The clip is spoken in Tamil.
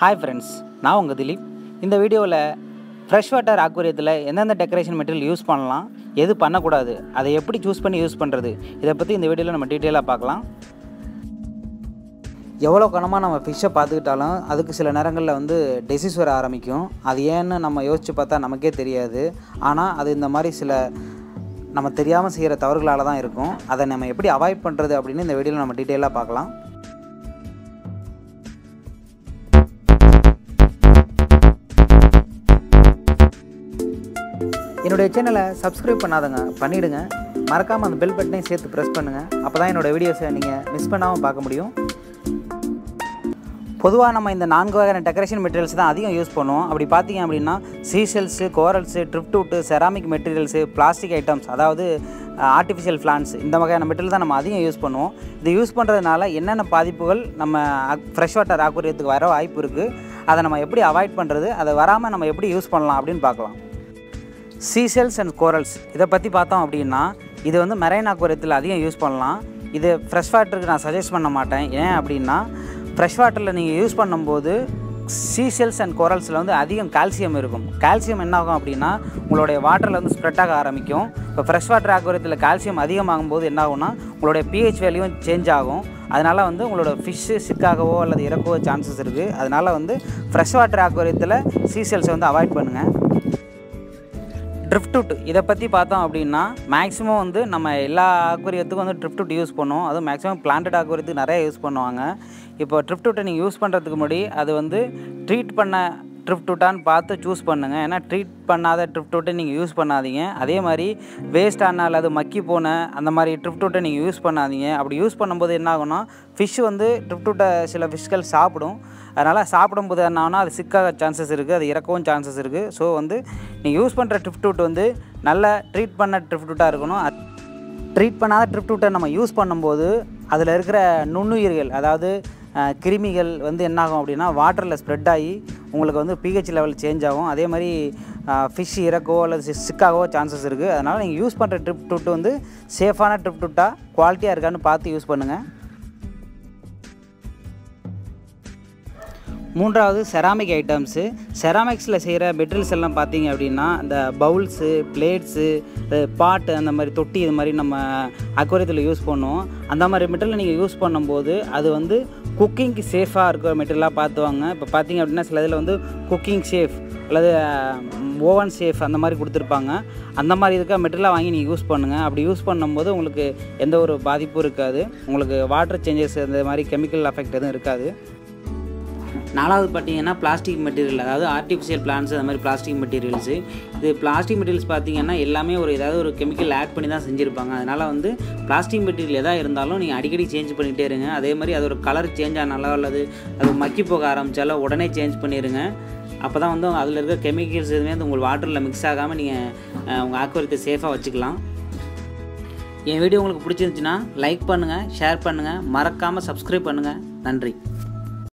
ஹாய் ஃப்ரெண்ட்ஸ் நான் உங்கள் திலீப். இந்த வீடியோவில் ஃப்ரெஷ் வாட்டர் ஆக்குரியத்தில் எந்தெந்த டெக்கரேஷன் மெட்டீரியல் யூஸ் பண்ணலாம் எது பண்ணக்கூடாது அதை எப்படி சூஸ் பண்ணி யூஸ் பண்ணுறது இதை பற்றி இந்த வீடியோவில் நம்ம டீட்டெயிலாக பார்க்கலாம். எவ்வளோ கனமாக நம்ம ஃபிஷ்ஷை பார்த்துக்கிட்டாலும் அதுக்கு சில நேரங்களில் வந்து டிசீஸ் வர ஆரம்பிக்கும். அது ஏன்னு நம்ம யோசித்து பார்த்தா நமக்கே தெரியாது. ஆனால் அது இந்த மாதிரி சில நம்ம தெரியாமல் செய்கிற தவறுகளால் தான் இருக்கும். அதை நம்ம எப்படி அவாய்ட் பண்ணுறது அப்படின்னு இந்த வீடியோவில் நம்ம டீட்டெயிலாக பார்க்கலாம். என்னுடைய சேனலை சப்ஸ்கிரைப் பண்ணாதங்க. பண்ணிவிடுங்க மறக்காமல் அந்த பெல் பட்டனையும் சேர்த்து ப்ரெஸ் பண்ணுங்கள் அப்போ தான் என்னோடய வீடியோஸை நீங்கள் மிஸ் பண்ணாமல் பார்க்க முடியும். பொதுவாக நம்ம இந்த நான்கு வகையான டெக்கரேஷன் மெட்டீரியல்ஸ் தான் அதிகம் யூஸ் பண்ணுவோம். அப்படி பார்த்தீங்க அப்படின்னா seashells corals driftwood ceramic materials plastic items அதாவது ஆர்டிஃபிஷியல் பிளான்ஸ் இந்த வகையான மெட்டீரியல் தான் நம்ம அதிகம் யூஸ் பண்ணுவோம். இது யூஸ் பண்ணுறதுனால என்னென்ன பாதிப்புகள் நம்ம ஃப்ரெஷ் வாட்டர் ஆக்குரியத்துக்கு வர வாய்ப்பு இருக்குது அதை நம்ம எப்படி அவாய்ட் பண்ணுறது அதை வராமல் நம்ம எப்படி யூஸ் பண்ணலாம் அப்படின்னு பார்க்கலாம். சீசெல்ஸ் அண்ட் கோரல்ஸ் இதை பற்றி பார்த்தோம் அப்படின்னா இது வந்து மெரைன் ஆக்குரியத்தில் அதிகம் யூஸ் பண்ணலாம். இது ஃப்ரெஷ் வாட்டருக்கு நான் சஜஸ்ட் பண்ண மாட்டேன். ஏன் அப்படின்னா ஃப்ரெஷ் வாட்டரில் நீங்கள் யூஸ் பண்ணும்போது சீசெல்ஸ் அண்ட் கோரல்ஸில் வந்து அதிகம் கால்சியம் இருக்கும். கால்சியம் என்ன ஆகும் அப்படின்னா உங்களுடைய வாட்டரில் வந்து ஸ்ப்ரெட் ஆக ஆரம்பிக்கும். இப்போ ஃப்ரெஷ் வாட்டர் ஆக்குவரத்தில் கால்சியம் அதிகமாகும் போது என்ன ஆகும்னா உங்களுடைய பிஹெச் வேல்யூவும் சேஞ்ச் ஆகும். அதனால் வந்து உங்களோட ஃபிஷ்ஷு சிக்காகவோ அல்லது இறக்கவோ சான்சஸ் இருக்குது அதனால் வந்து ஃப்ரெஷ் வாட்டர் ஆக்குவரத்தில் சீசெல்ஸை வந்து அவாய்ட் பண்ணுங்கள் ட்ரிஃப்டூட் இதை பற்றி பார்த்தோம் அப்படின்னா மேக்ஸிமம் வந்து நம்ம எல்லா ஆக்குரியத்துக்கும் வந்து ட்ரிஃப்டூட் யூஸ் பண்ணுவோம். அதுவும் மேக்ஸிமம் பிளான்டட் ஆக்குரியத்துக்கு நிறைய யூஸ் பண்ணுவாங்க. இப்போ ட்ரிஃப்டூட்டை நீங்கள் யூஸ் பண்ணுறதுக்கு முன்னாடி அது வந்து ட்ரீட் பண்ண ட்ரிஃப்டூட்டான்னு பார்த்து சூஸ் பண்ணுங்கள் ஏன்னா ட்ரீட் பண்ணாத ட்ரிஃப்டூட்டை நீங்கள் யூஸ் பண்ணாதீங்க. அதே மாதிரி வேஸ்ட் ஆனால் அல்லது மக்கி போன அந்த மாதிரி ட்ரிஃப்டூட்டை நீங்கள் யூஸ் பண்ணாதீங்க. அப்படி யூஸ் பண்ணும்போது என்ன ஆகும்னா ஃபிஷ் வந்து ட்ரிஃப்டூட்டை சில ஃபிஷ்கள் சாப்பிடும். அதனால் சாப்பிடும்போது என்ன ஆகும்னா அது சிக்காக சான்சஸ் இருக்குது அது இறக்கவும் சான்சஸ் இருக்குது ஸோ வந்து நீங்கள் யூஸ் பண்ணுற ட்ரிஃப்டூட் வந்து நல்ல ட்ரீட் பண்ண ட்ரிஃப்டூட்டாக இருக்கணும். ட்ரீட் பண்ணாத ட்ரிஃப்டூட்டை நம்ம யூஸ் பண்ணும்போது அதில் இருக்கிற நுண்ணுயிர்கள் அதாவது கிருமிகள் வந்து என்னாகும் அப்படின்னா வாட்டரில் ஸ்ப்ரெட் ஆகி உங்களுக்கு வந்து பிஹெச் லெவல் சேஞ்ச் ஆகும். அதே மாதிரி ஃபிஷ் இறக்கவோ அல்லது சிக்காகவோ சான்சஸ் இருக்குது அதனால் நீங்கள் யூஸ் பண்ணுற ட்ரிப் டூட்டு வந்து சேஃபான ட்ரிப் டூட்டாக குவாலிட்டியாக இருக்கான்னு பார்த்து யூஸ் பண்ணுங்கள் மூன்றாவது செராமிக் ஐட்டம்ஸு செராமிக்ஸில் செய்கிற மெட்டீரியல்ஸ் எல்லாம் பார்த்தீங்க அப்படின்னா இந்த பவுல்ஸு பிளேட்ஸு பாட்டு அந்த மாதிரி தொட்டி இது மாதிரி நம்ம அக்வரியத்தில் யூஸ் பண்ணுவோம். அந்த மாதிரி மெட்டீரியல் நீங்கள் யூஸ் பண்ணும்போது அது வந்து குக்கிங்க்கு சேஃபாக இருக்கிற மெட்டீரியலாக பார்த்துவாங்க. இப்போ பார்த்தீங்க அப்படின்னா சில இதில் வந்து குக்கிங் சேஃப் அல்லது ஓவன் சேஃப் அந்த மாதிரி கொடுத்துருப்பாங்க. அந்த மாதிரி இருக்க மெட்டீரியலாக வாங்கி நீங்கள் யூஸ் பண்ணுங்கள் அப்படி யூஸ் பண்ணும்போது உங்களுக்கு எந்த ஒரு பாதிப்பும் இருக்காது. உங்களுக்கு வாட்டர் சேஞ்சஸ் அந்த மாதிரி கெமிக்கல் அஃபெக்ட் எதுவும் இருக்காது. நாலாவது பார்த்தீங்கன்னா பிளாஸ்டிக் மெட்டீரியல் அதாவது ஆர்டிஃபிஷியல் பிளான்ஸ் அந்த மாதிரி பிளாஸ்டிக் மெட்டீரியல்ஸு இது பிளாஸ்டிக் மெட்டீரியல்ஸ் பார்த்தீங்கன்னா எல்லாமே ஒரு ஏதாவது ஒரு கெமிக்கல் ஆட் பண்ணி தான் செஞ்சுருப்பாங்க. அதனால் வந்து பிளாஸ்டிக் மெட்டீரியல் எதாக இருந்தாலும் நீங்கள் அடிக்கடி சேஞ்ச் பண்ணிகிட்டே இருங்க. அதே மாதிரி அதோட கலர் சேஞ்ச் ஆனாலோ அல்லது அது மக்கி போக ஆரம்பித்தாலோ உடனே சேஞ்ச் பண்ணிடுங்க அப்போ தான் வந்து அதில் இருக்கிற கெமிக்கல்ஸ் எதுவுமே வந்து உங்கள் வாட்டரில் மிக்ஸ் ஆகாமல் நீங்கள் உங்கள் ஆக்குவரத்தை சேஃபாக வச்சுக்கலாம். என் வீடியோ உங்களுக்கு பிடிச்சிருந்துச்சுன்னா லைக் பண்ணுங்கள் ஷேர் பண்ணுங்கள் மறக்காமல் சப்ஸ்கிரைப் பண்ணுங்கள் நன்றி.